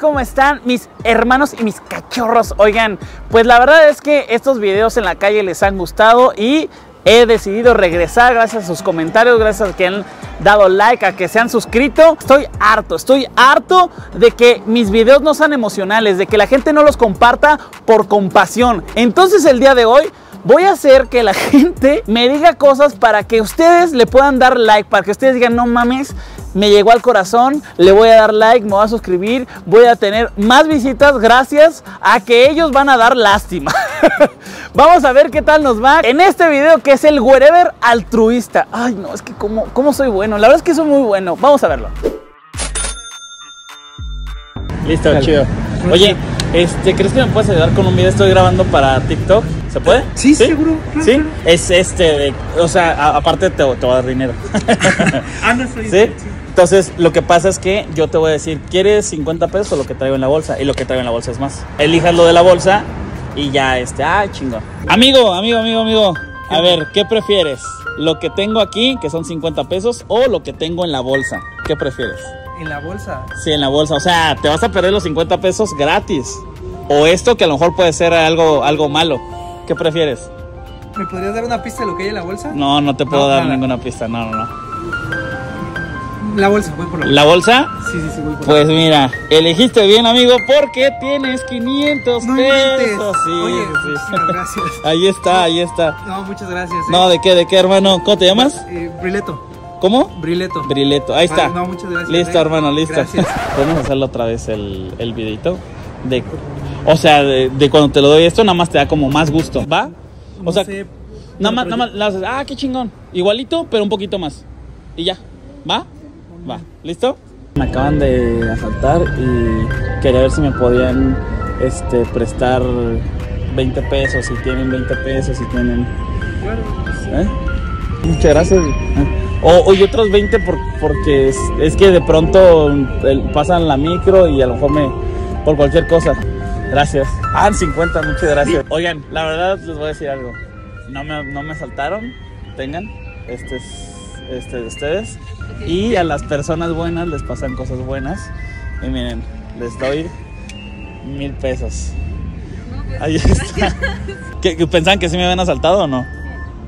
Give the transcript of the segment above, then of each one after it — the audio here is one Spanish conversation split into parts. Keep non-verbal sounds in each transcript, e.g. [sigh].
¿cómo están? Mis hermanos y mis cachorros. Oigan, pues la verdad es que estos videos en la calle les han gustado y he decidido regresar gracias a sus comentarios, gracias a que han dado like, a que se han suscrito. Estoy harto, estoy harto de que mis videos no sean emocionales, de que la gente no los comparta por compasión. Entonces el día de hoy voy a hacer que la [laughs] gente me diga cosas para que ustedes le puedan dar like, para que ustedes digan, no mames, me llegó al corazón, le voy a dar like, me voy a suscribir, voy a tener más visitas gracias a que ellos van a dar lástima. [laughs] Vamos a ver qué tal nos va en este video que es el wherever altruista. Ay, no, es que como, como soy bueno, la verdad es que soy muy bueno. Vamos a verlo. Listo, chido. Oye, este, ¿crees que me puedes ayudar con un video? Estoy grabando para TikTok. ¿Se puede? Sí, seguro. claro, Sí, claro. es este, de- o sea, a- aparte te, te voy a dar dinero. [laughs] Ah, no soy. ¿Sí? Entonces, lo que pasa es que yo te voy a decir, ¿quieres 50 pesos o lo que traigo en la bolsa? Y lo que traigo en la bolsa es más. Elijas lo de la bolsa y ya, este, ah, chingón. Amigo, amigo, amigo, amigo. A ver, ¿qué prefieres? ¿Lo que tengo aquí, que son 50 pesos, o lo que tengo en la bolsa? ¿Qué prefieres? En la bolsa. Sí, en la bolsa. O sea, te vas a perder los 50 pesos gratis. O esto que a lo mejor puede ser algo, algo malo. ¿Qué prefieres? ¿Me podrías dar una pista de lo que hay en la bolsa? No, no te puedo No, dar nada. ninguna pista. No, no, no. La bolsa, voy por la bolsa. ¿La bolsa? Sí, sí, sí, voy por Pues mira, elegiste bien, amigo, porque tienes 500 No pesos. Sí, Oye, sí. gracias. [laughs] Ahí está, ahí está. No, muchas gracias. eh. No, ¿de qué, de qué, hermano? ¿Cómo te llamas? Eh, Brileto. ¿Cómo? Brileto. Brileto, ahí está. No, muchas gracias. Listo, eh. hermano, listo. Gracias. [laughs] Podemos hacerlo otra vez el, el videito. De, o sea, de, de cuando te lo doy esto, nada más te da como más gusto. ¿Va? O No sea, sé, nada más, nada más, la ah, qué chingón. Igualito, pero un poquito más. Y ya. ¿Va? Va. ¿Listo? Me acaban de asaltar y quería ver si me podían este, prestar 20 pesos, si tienen 20 pesos, si tienen... ¿Eh? Muchas gracias. O, o y otros 20 por- porque es, es que de pronto el- pasan la micro y a lo mejor me... por cualquier cosa. Gracias. Ah, 50, muchas gracias. Oigan, la verdad les voy a decir algo. No me, no me asaltaron. Tengan. Este es este de ustedes. Y a las personas buenas les pasan cosas buenas. Y miren, les doy mil pesos. Ahí está. ¿Qué, qué, ¿Pensaban que sí me habían asaltado o no?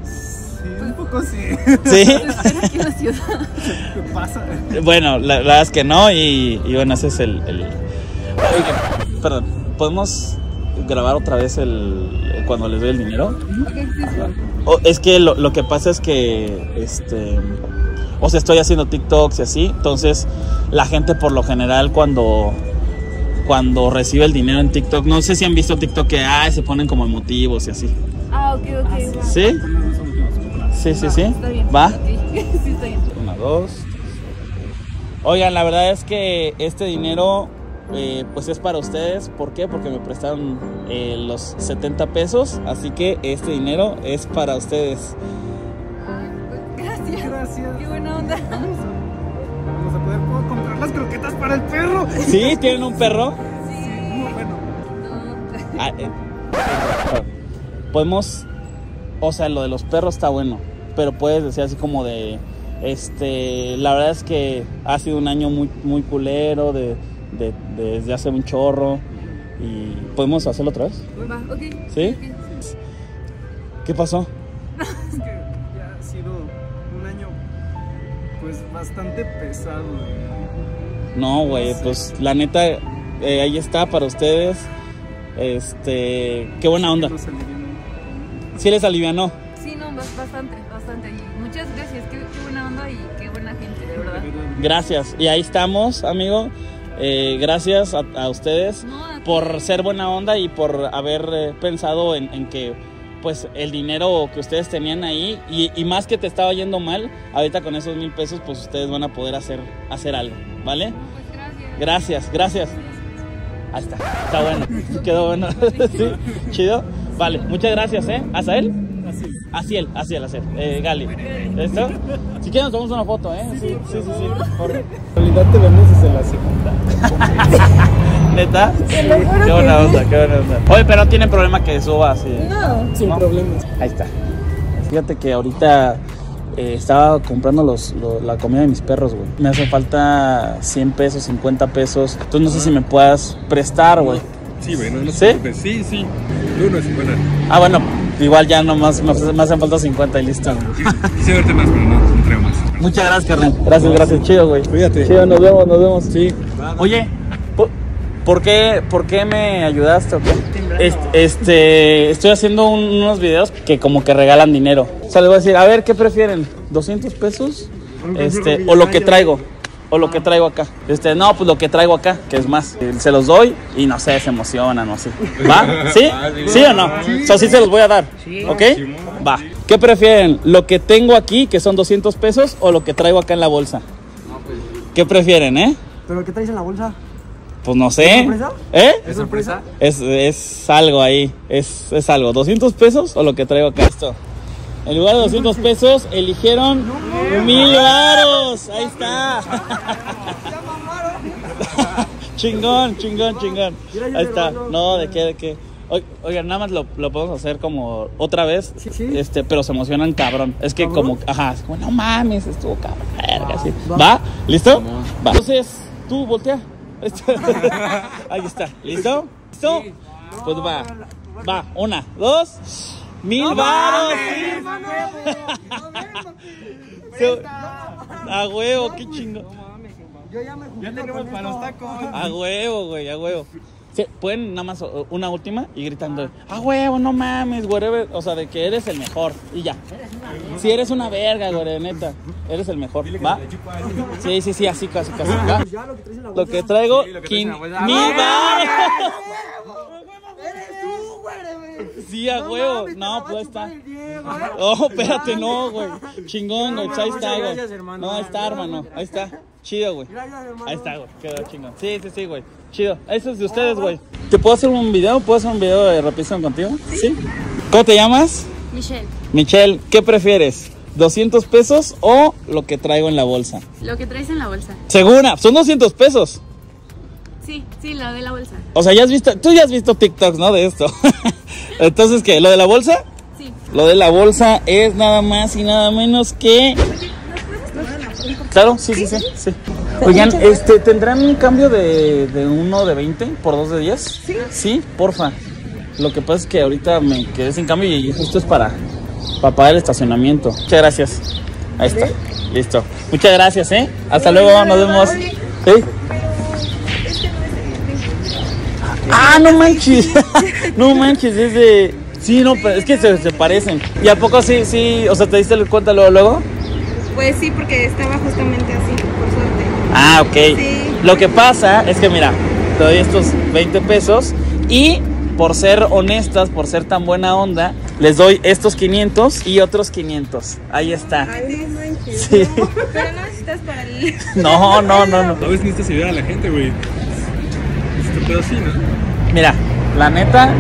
Sí, un poco sí. ¿Sí? [laughs] ¿Qué pasa? Bueno, la, la verdad es que no y, y bueno, ese es el... el... Oigan, perdón, ¿podemos grabar otra vez el, el cuando les doy el dinero? O- es que lo, lo que pasa es que, este, o sea, estoy haciendo TikToks y así, entonces la gente por lo general cuando, cuando recibe el dinero en TikTok, no sé si han visto TikTok que, ah, se ponen como emotivos y así. Ah, ok, ok. va. ¿Sí? Sí, sí, sí. Está bien. ¿Va? [laughs] Sí, está bien. Una, dos. Oigan, la verdad es que este dinero eh, pues es para ustedes. ¿Por qué? Porque me prestaron eh, los 70 pesos. Así que este dinero es para ustedes. Gracias. Gracias. Qué buena onda. Vamos a poder puedo comprar las croquetas para el perro. ¿Sí? ¿Tienen un perro? Muy bueno. Ah, eh, podemos... O sea, lo de los perros está bueno. Pero puedes decir así como de... Este, la verdad es que ha sido un año muy, muy culero, de, de- de- desde hace un chorro. Y podemos hacerlo otra vez. Va, ok. ¿Sí? ¿Qué pasó? Es [laughs] que ya ha sido un año, pues bastante pesado. No, güey, Sí. pues la neta, eh, ahí está para ustedes. Este, qué buena onda. Alivianó. Sí les alivianó. Sí, no, bas- bastante, bastante. Y muchas gracias. Qué, qué buena onda y qué buena gente, de verdad. Gracias. Y ahí estamos, amigo. Eh, gracias a, a ustedes No, por ser buena onda y por haber eh, pensado en, en que pues el dinero que ustedes tenían ahí y, y más que te estaba yendo mal, ahorita con esos mil pesos pues ustedes van a poder hacer, hacer algo, ¿vale? No, pues gracias. Gracias, gracias. Ahí está, está bueno, [laughs] quedó bueno. [laughs] ¿Sí? ¿Chido? Vale, muchas gracias, ¿eh? ¿Hasta él? Así. Asiel, Asiel, Asiel. Eh, Gali. ¿Listo? Si quieren nos tomamos una foto, ¿eh? Sí, sí, sí. sí. Por- En realidad te vemos desde la segunda. [laughs] ¿Neta? Qué buena onda, qué buena onda. Oye, pero no tienen problema que suba así. No. Sin ¿No? problemas. Ahí está. Fíjate que ahorita eh, estaba comprando los, lo- la comida de mis perros, güey. Me hace falta 100 pesos, 50 pesos. Entonces no sé si me puedas prestar, güey. Sí, güey, no, no ¿Sí? te. Sí, sí. Uno es buena. Ah, bueno, igual ya nomás me, me hacen falta 50 y listo. Quise verte más, pero no, no traigo más. Muchas gracias, carnal. Gracias, gracias. Chido, güey. Cuídate. Chido, nos vemos, nos vemos. Sí. Oye, ¿por, por qué, ¿por qué me ayudaste o qué? Este, este, estoy haciendo un- unos videos que como que regalan dinero. O sea, les voy a decir, a ver, ¿qué prefieren? ¿200 pesos? Este, o lo que traigo. O lo que traigo acá. Este, no, pues lo que traigo acá, que es más. Se los doy y no sé, se emocionan o así. ¿Va? ¿Sí? ¿Sí o no? O sea, sí se los voy a dar. ¿Ok? Va. ¿Qué prefieren? ¿Lo que tengo aquí, que son 200 pesos, o lo que traigo acá en la bolsa? ¿Qué prefieren, eh? ¿Pero qué traes en la bolsa? Pues no sé. sorpresa? ¿Eh? ¿Es sorpresa? Es, es algo ahí. Es, es algo. ¿200 pesos o lo que traigo acá? Esto. En lugar de 200 pesos, eligieron mil varos. Ahí está. [laughs] chingón, chingón, chingón. Ahí está. No, de qué, de qué. Oi- Oigan, nada más lo, lo podemos hacer como otra vez, Sí, sí. este, pero se emocionan cabrón. Es que ¿Cabrón? como, ajá, es como, no mames, estuvo cabrón, verga, así. va. ¿Va? ¿Listo? Va. Entonces, tú voltea. [laughs] Ahí está. ¿Listo? ¿Listo? Pues va. Va, una, dos, mil varos. sí. A huevo, qué chingo. Yo ya me junté Ya tenemos para los tacos. A huevo, güey, a huevo. Sí, pueden nada más una última y gritando, a huevo, no mames, whatever. O sea, de que eres el mejor. Y ya. Si eres una verga, güey, neta. Eres el mejor. ¿Va? Sí, sí, sí, así, casi, casi. ¿Va? Pues ya lo que traigo, Sí, lo que traes quin- en la bolsa. mil varos. Eres tú, Sí, a huevo. mames, No, pues está. ¿eh? [laughs] Oh, espérate, no, güey. Chingón, güey. Ahí está, güey. Gracias, hermano. No, ahí está, hermano. Ahí está. Chido, güey. Gracias, hermano. Ahí está, güey. Quedó chingón. Sí, sí, sí, güey. Chido. Eso es de ustedes, güey. ¿Te puedo hacer un video? ¿Puedo hacer un video de rapidísimo contigo? Sí. ¿Cómo te llamas? Michelle, Michelle, ¿qué prefieres? ¿200 pesos o lo que traigo en la bolsa? lo que traes en la bolsa. Segura, son 200 pesos. Sí, sí, lo de la bolsa. O sea, ya has visto, tú ya has visto TikToks, ¿no? De esto. [laughs] Entonces, ¿qué? ¿Lo de la bolsa? Sí. Lo de la bolsa es nada más y nada menos que. Claro, sí, sí, sí. sí. Oigan, este, ¿tendrán un cambio de, de uno de 20 por dos de 10? Sí. Sí, porfa. Lo que pasa es que ahorita me quedé sin cambio y esto es para, para pagar el estacionamiento. Muchas gracias. Ahí está. Listo. Muchas gracias, ¿eh? Hasta luego, nos vemos. ¿Sí? Ah, no manches. [laughs] no manches, es de. Sí, no, pero es que se, se parecen. ¿Y a poco sí, sí? O sea, ¿te diste cuenta luego? luego? Pues sí, porque estaba justamente así, por suerte. Ah, ok. Sí. Lo que pasa es que, mira, te doy estos 20 pesos y por ser honestas, por ser tan buena onda, les doy estos 500 y otros 500. Ahí está. Ay, no manches. Sí. [laughs] Pero no necesitas para el... No, no, no, no. A veces necesitas ayudar a la gente, güey. Este pedo así, ¿no? Mira, la neta,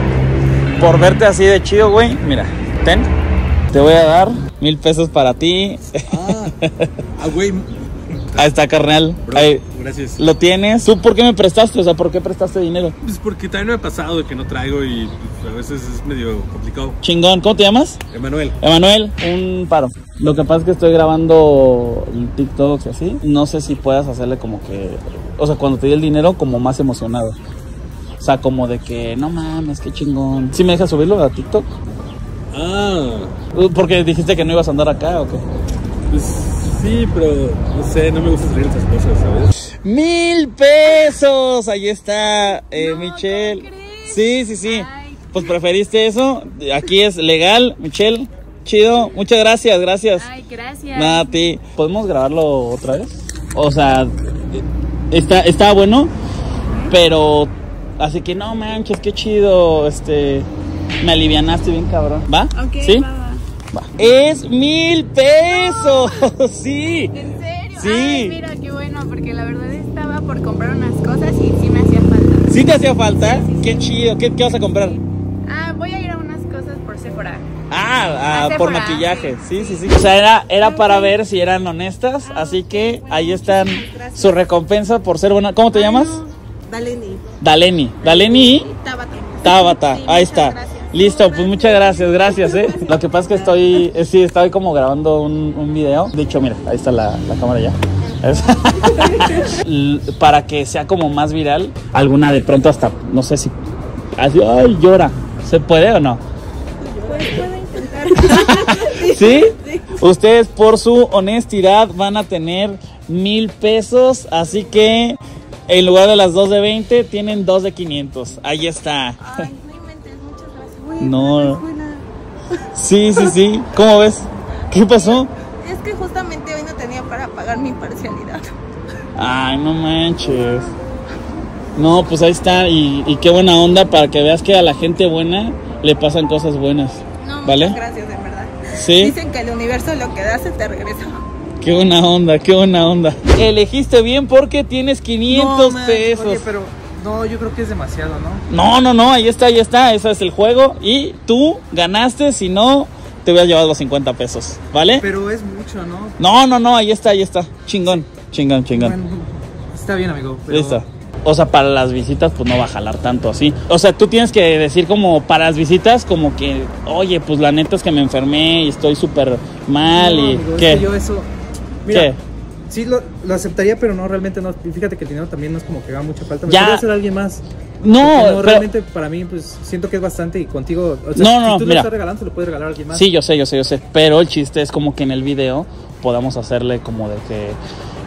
por verte así de chido, güey, mira, ten. Te voy a dar mil pesos para ti. Ah, güey. [laughs] Ahí está, carnal. Bro, Ahí, gracias. lo tienes. ¿Tú por qué me prestaste? O sea, ¿por qué prestaste dinero? Pues porque también me ha pasado de que no traigo y pues, a veces es medio complicado. Chingón. ¿Cómo te llamas? Emanuel. Emanuel, un paro. Lo que pasa es que estoy grabando TikToks y así. No sé si puedas hacerle como que. O sea, cuando te di el dinero, como más emocionado. O sea, como de que, no mames, qué chingón. ¿Sí me dejas subirlo a TikTok? Ah, Uh, Porque dijiste que no ibas a andar acá o qué. pues sí, pero no sé, no me gusta salir esas cosas, ¿sabes? ¡Mil pesos! Ahí está, eh, No, Michelle. ¿cómo crees? Sí, sí, sí. Ay. Pues preferiste eso. Aquí es legal, Michelle. Chido. Muchas gracias, gracias. Ay, gracias. Nada a ti. ¿Podemos grabarlo otra vez? O sea, está, está bueno, pero así que no manches, qué chido. Este, me alivianaste bien, cabrón. ¿Va? Ok, ¿Sí? va, va. Va. Es mil pesos. [laughs] sí. ¿En serio? Sí. Ay, mira, qué bueno, porque la verdad estaba por comprar unas cosas y sí me hacía falta. ¿Sí te hacía falta? Qué chido. ¿Qué, qué vas a comprar? Ah, ah, por maquillaje. Sí, sí, sí. O sea, era, era para ver si eran honestas. Así que ahí están su recompensa por ser buena. ¿Cómo te llamas? Daleni. Daleni. Daleni y Tabata. Tabata. Sí, Ahí está. gracias. Listo, pues muchas gracias, gracias, eh. Lo que pasa es que estoy, eh, sí, estoy como grabando un, un video. De hecho, mira, ahí está la, la cámara ya. [laughs] Para que sea como más viral, alguna de pronto hasta, no sé si, así, ay, llora. ¿Se puede o no? ¿Sí? Ustedes por su honestidad van a tener mil pesos, así que en lugar de las dos de 20 tienen dos de 500. Ahí está. Ay, no [laughs] inventes, muchas gracias. No. buena. Sí, sí, sí. ¿Cómo ves? ¿Qué pasó? Es que justamente hoy no tenía para pagar mi parcialidad. Ay, no manches. No, pues ahí está. Y, y qué buena onda para que veas que a la gente buena le pasan cosas buenas. ¿Vale? gracias, de verdad. Sí. Dicen que el universo lo que da se te regresa. Qué buena onda, qué buena onda. Elegiste bien porque tienes 500 man, pesos. Oye, pero no, yo creo que es demasiado, ¿no? No, no, no, ahí está, ahí está, ese es el juego y tú ganaste, si no, te hubieras llevado los 50 pesos, ¿vale? Pero es mucho, ¿no? No, no, no, ahí está, ahí está, chingón, chingón, chingón. Bueno, está bien, amigo. Pero Listo. O sea, para las visitas, pues no va a jalar tanto así. O sea, tú tienes que decir como para las visitas, como que, oye, pues la neta es que me enfermé y estoy súper mal No, y... amigo, es ¿Qué? que yo eso. Mira, ¿Qué? sí lo, lo aceptaría, pero no realmente no. Y fíjate que el dinero también no es como que haga mucha falta. Me Ya. hacer alguien más. No, pero- realmente para mí, pues siento que es bastante y contigo. O sea, No, si no, tú mira. lo estás regalando, se lo puedes regalar a alguien más. Sí, yo sé, yo sé, yo sé. Pero el chiste es como que en el video podamos hacerle como de que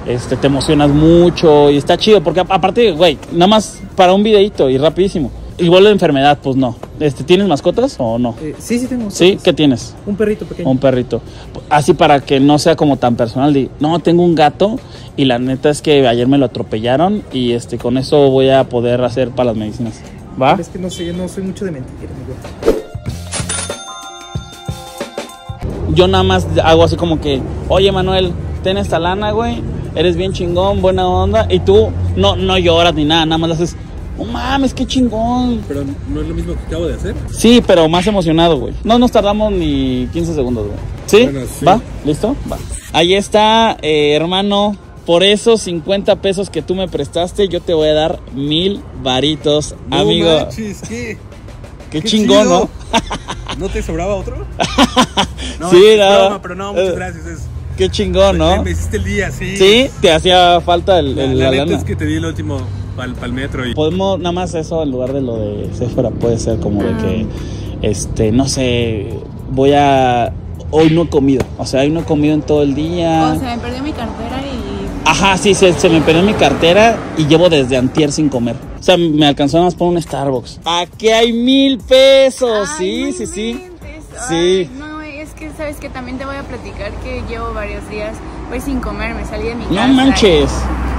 este, te emocionas mucho y está chido. Porque aparte, güey, nada más para un videito y rapidísimo. Igual la enfermedad, pues no. Este, ¿Tienes mascotas o no? Eh, sí, sí tengo. ¿Sí? ¿Qué tienes? Un perrito pequeño. Un perrito. Así para que no sea como tan personal. Di, no, tengo un gato y la neta es que ayer me lo atropellaron y este con eso voy a poder hacer para las medicinas. ¿Va? Es que no sé, no soy mucho de mentir, amigo. yo nada más hago así como que, oye Manuel, ten esta lana, güey, eres bien chingón, buena onda, y tú no, no lloras ni nada, nada más le haces, oh mames, qué chingón. Pero no es lo mismo que acabo de hacer. Sí, pero más emocionado, güey. No nos tardamos ni 15 segundos, güey. ¿Sí? Bueno, sí. ¿Va? ¿Listo? Va. Ahí está, eh, hermano. Por esos 50 pesos que tú me prestaste, yo te voy a dar mil varitos, No amigo. manches, ¿qué? [laughs] qué, qué chingón, chido. ¿no? ¿No te sobraba otro? No, [laughs] Sí, no. broma, pero no, muchas gracias. Es, Qué chingón, ¿no? Me hiciste el día, sí. Sí, te hacía falta el, La, el- la la neta lana. es que te di el último para el metro y Podemos, nada más eso en lugar de lo de Sephora, puede ser como de que, este, no sé, voy a. Hoy no he comido, o sea, hoy no he comido en todo el día. O sea, me perdí mi cartera y. Ajá, sí, se, se me perdió mi cartera y llevo desde antier sin comer. O sea, me alcanzó nada más por un Starbucks. Aquí hay mil pesos, sí, Ay, sí, no sí. inventes. Sí. Ay, no, sabes que también te voy a platicar que llevo varios días pues sin comer, me salí de mi casa. No manches.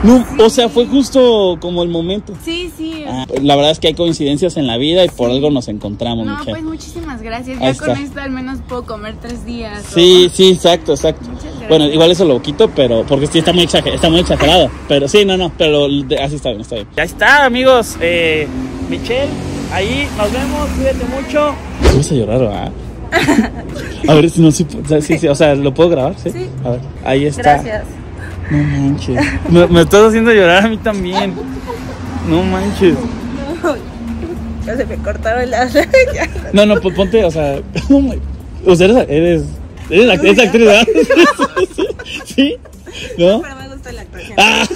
No, o sea, fue justo como el momento. Sí, sí. Ah, la verdad es que hay coincidencias en la vida y por algo nos encontramos, no, Michelle. pues muchísimas gracias. Ahí Ya con esto al menos puedo comer tres días. o- Sí, sí, exacto, exacto. Muchas gracias. Bueno, igual eso lo quito, pero porque sí está muy, exager- está muy exagerado. Pero sí, no, no, pero así está bien, está bien. Ya está, amigos. Eh, Michelle, ahí nos vemos, cuídate mucho. Vas a llorar, ¿verdad? A ver si no sí, sí, sí, o sea, ¿lo puedo grabar? Sí. Sí. A ver, ahí está. Gracias. No manches. Me, me estás haciendo llorar a mí también. No manches. Ya se me cortaron las. [laughs] No, no, pues ponte, o sea, [laughs] oh o sea, eres, eres, eres, la- eres actriz, ¿verdad? ¿Sí? [laughs] ¿No? Pero me gusta la actuación. Ah,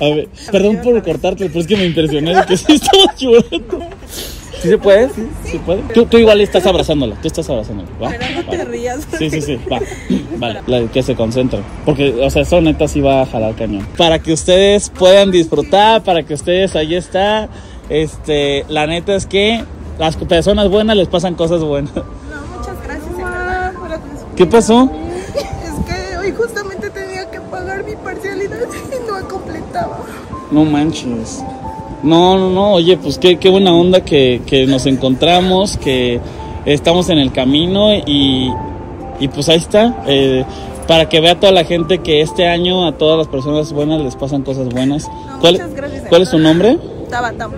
a ver, perdón por cortarte, pero es que me impresioné de que sí estabas llorando. ¿Sí se puede? Sí, sí puede. Tú, tú igual estás abrazándola, tú estás abrazándola, ¿va? Pero no te rías. Sí, sí, sí, va. [laughs] Vale, la- que se concentren. Porque, o sea, eso neta sí va a jalar cañón. Para que ustedes puedan disfrutar, para que ustedes, ahí está. Este, la neta es que las personas buenas les pasan cosas buenas. No, muchas gracias. ¿Qué pasó? Es que hoy justamente tenía que pagar mi parcialidad y no completaba. No manches. No, no, no, oye, pues qué, qué buena onda que, que nos encontramos, que estamos en el camino y, y pues ahí está. eh, para que vea toda la gente que este año a todas las personas buenas les pasan cosas buenas. ¿Cuál, muchas gracias, ¿cuál es su nombre? Tabata.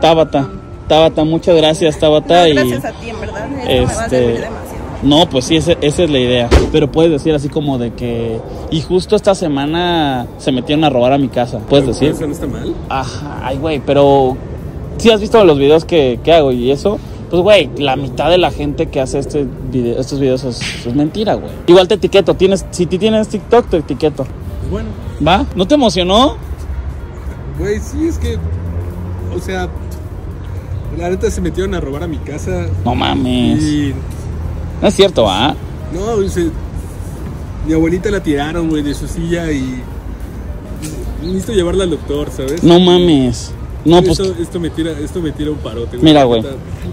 Tabata. Tabata, muchas gracias, Tabata. No, y, gracias a ti, en verdad. Me este, servir demasiado. No, pues sí, ese- esa es la idea. Pero puedes decir así como de que... Y justo esta semana se metieron a robar a mi casa. ¿Puedes decir? Eso no está mal. Ajá, ay, güey, pero... Si has visto los videos que, que hago y eso, Pues, güey, la mitad de la gente que hace este video, estos videos es, es mentira, güey. Igual te etiqueto. Tienes, si ti tienes TikTok, te etiqueto. Bueno, ¿Va? ¿No te emocionó? güey, sí, es que. O sea. La neta se metieron a robar a mi casa. No mames. Y. No es cierto, ¿ah? No, güey, se- mi abuelita la tiraron, güey, de su silla y. Necesito llevarla al doctor, ¿sabes? No mames. No, pues. esto, esto me tira, esto me tira un parote. Mira, güey.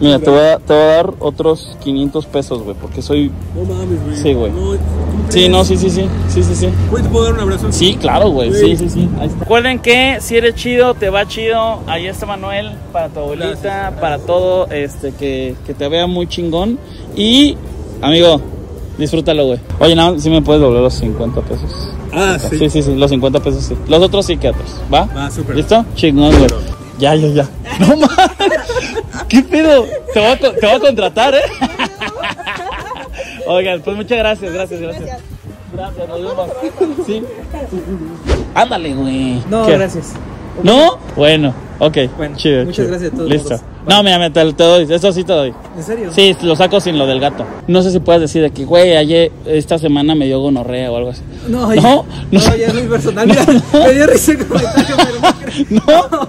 Mira, te voy, a, te voy a dar otros 500 pesos, güey, porque soy... No mames, güey. Sí, güey. No, ¿cómo Sí, no, sí, sí, sí, sí, sí, sí. Güey, ¿te puedo dar un abrazo? Sí, claro, güey, sí, Güey. sí, sí. Ahí está. Recuerden que si eres chido, te va chido. Ahí está Manuel, para tu abuelita, Gracias, para todo, este, que, que te vea muy chingón. Y, amigo, disfrútalo, güey. Oye, no, si me puedes doblar los 50 pesos. Ah, sí. Sí, sí, sí, los 50 pesos sí. Los otros sí, quédatelos, ¿va? Va, súper. ¿Listo? Chingón, güey. Ya, ya, ya. [laughs] No mames. ¿Qué pedo? Te voy a, te voy a contratar, ¿eh? [laughs] Oigan, pues muchas gracias, gracias, gracias. Gracias, nos vemos. Sí. Ándale, güey. No, ¿Qué? gracias. ¿No? Bueno, ok. Bueno, chido, muchas chido. gracias de todos Listo. No, mira, te, te doy. Eso sí te doy. ¿En serio? Sí, lo saco sin lo del gato. No sé si puedes decir de que, güey, ayer, esta semana me dio gonorrea o algo así. No, No, ya, [laughs] no. no, ya es muy personal. Mira, [laughs] No. me dio risa el comentario, pero no. [laughs] No.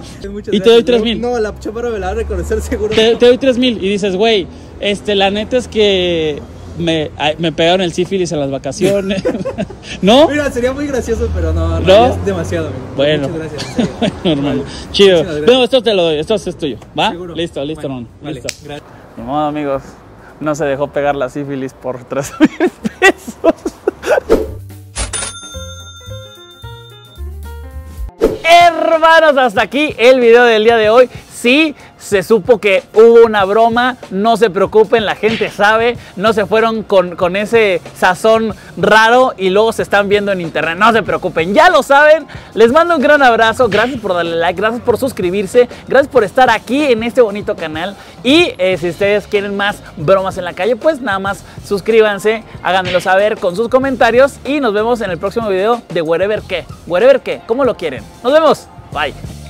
Y te doy gracias. tres mil. No, la chaparra me la va a reconocer seguro. te, te doy tres mil y dices, güey, este, la neta es que me, me pegaron el sífilis en las vacaciones. ¿No? Mira, sería muy gracioso, pero no, no, es demasiado. amigo. Bueno. [laughs] Muchas gracias. bueno, hermano. Chido. Bueno, esto te lo doy, esto es tuyo, ¿va? Seguro. Listo, listo, Bueno, hermano. Vale, Listo. gracias. Ni modo, amigos. No se dejó pegar la sífilis por tres [laughs] mil pesos. Hermanos, hasta aquí el video del día de hoy. Sí, se supo que hubo una broma. No se preocupen, la gente sabe. No se fueron con, con ese sazón raro y luego se están viendo en internet. No se preocupen, ya lo saben. Les mando un gran abrazo. Gracias por darle like, gracias por suscribirse, gracias por estar aquí en este bonito canal. Y eh, si ustedes quieren más bromas en la calle, pues nada más suscríbanse, háganmelo saber con sus comentarios y nos vemos en el próximo video de Wherever qué. Wherever qué, ¿cómo lo quieren? Nos vemos. Bye.